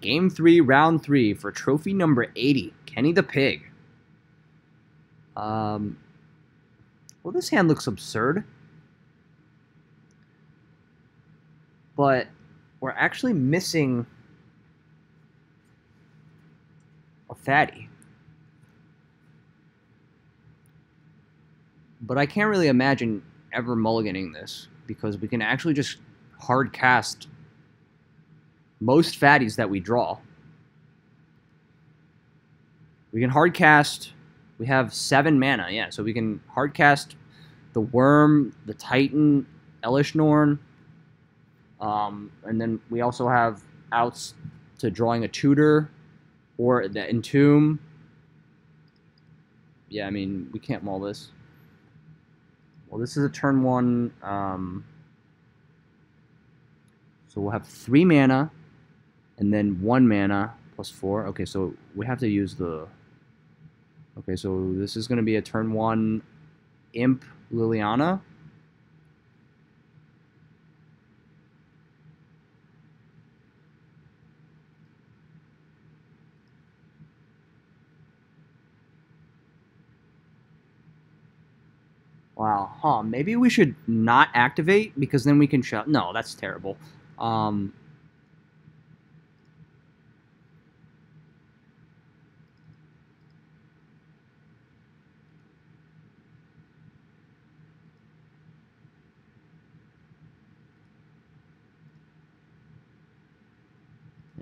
Game 3, Round 3 for trophy number 80, Kenny the Pig. Um, well, this hand looks absurd. But we're actually missing a fatty. But I can't really imagine ever mulliganing this because we can actually just hard cast most fatties that we draw. We can hard cast. We have seven mana, yeah. So we can hard cast the Worm, the Titan, Elesh Norn. Um, and then we also have outs to drawing a tutor or the entomb. Yeah, I mean, we can't mull this. Well, this is a turn one. Um, so we'll have three mana and then one mana plus four. Okay, so we have to use the. Okay, so this is going to be a turn one Imp Liliana. Wow, huh, maybe we should not activate because then we can shut. No, that's terrible. Um,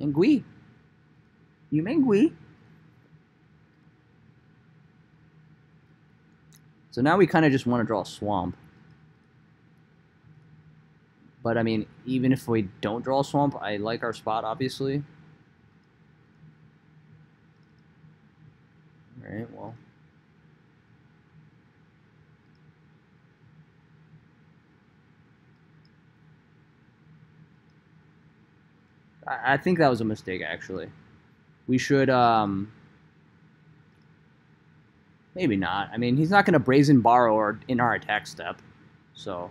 Engui. You Mengui. So now we kind of just want to draw a swamp. But I mean, even if we don't draw a swamp, I like our spot, obviously. Alright, well. I, think that was a mistake, actually. We should, um... Maybe not. I mean, he's not going to Brazen Borrower in our attack step, so...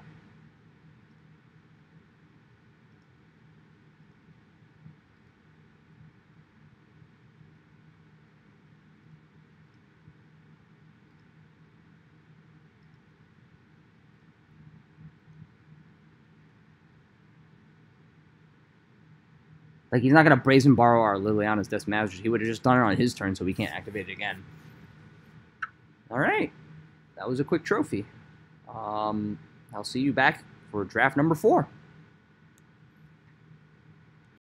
Like, he's not going to Brazen Borrower our Liliana, Death's Majesty. He would have just done it on his turn, so we can't activate it again. All right. That was a quick trophy. Um, I'll see you back for draft number four.